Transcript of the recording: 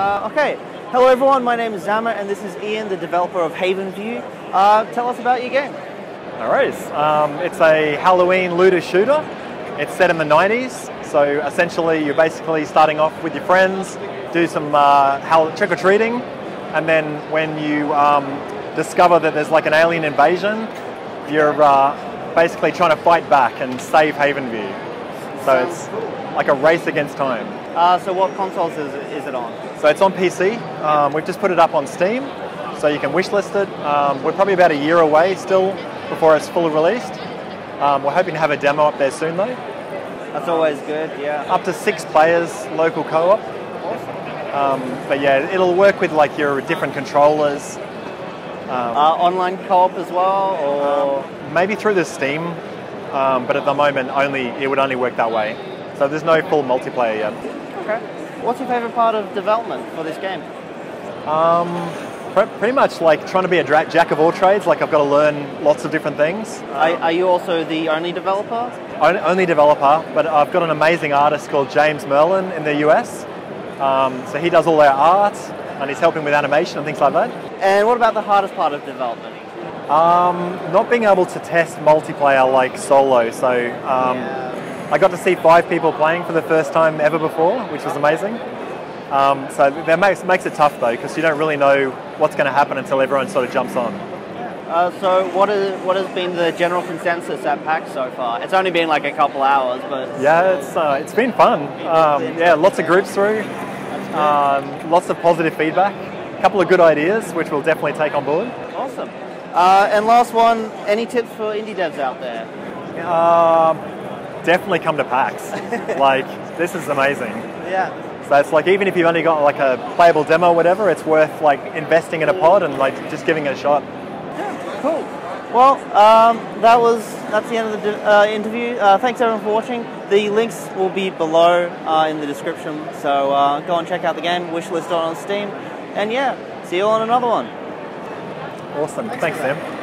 Okay, hello everyone, my name is Szamer and this is Ian, the developer of Havenview. Uh, tell us about your game. Alright, um, it's a Halloween looter shooter. It's set in the 90s, so essentially you're basically starting off with your friends, do some uh, trick-or-treating, and then when you um, discover that there's like an alien invasion, you're uh, basically trying to fight back and save Havenview. So it's like a race against time. Uh, so what consoles is it, is it on? So it's on PC. Um, we've just put it up on Steam, so you can wishlist it. Um, we're probably about a year away still before it's fully released. Um, we're hoping to have a demo up there soon though. That's always good, yeah. Up to six players, local co-op. Awesome. Um, but yeah, it'll work with like your different controllers. Um, uh, online co-op as well, or maybe through the Steam, um, but at the moment only it would only work that way. So there's no full multiplayer yet. Okay. What's your favorite part of development for this game? Um, pretty much like trying to be a jack of all trades. Like I've got to learn lots of different things. Are, are you also the only developer? Only developer, but I've got an amazing artist called James Merlin in the US. Um, so he does all our art and he's helping with animation and things like that. And what about the hardest part of development? Um, not being able to test multiplayer like solo. So um, yeah. I got to see five people playing for the first time ever before, which was amazing. Um, so that makes, makes it tough though, because you don't really know what's going to happen until everyone sort of jumps on. Uh, so what is what has been the general consensus at PAX so far? It's only been like a couple hours, but yeah, it's uh, it's been fun. Um, yeah, lots of groups through, um, lots of positive feedback, a couple of good ideas which we'll definitely take on board. Awesome. Uh, and last one, any tips for indie devs out there? Definitely come to PAX. like this is amazing. Yeah. So it's like even if you've only got like a playable demo or whatever, it's worth like investing in a pod and like just giving it a shot. Yeah, cool. Well, um, that was that's the end of the uh, interview. Uh, thanks everyone for watching. The links will be below uh, in the description, so uh, go and check out the game. Wishlist on Steam, and yeah, see you on another one. Awesome. Thanks, Thanks Sam.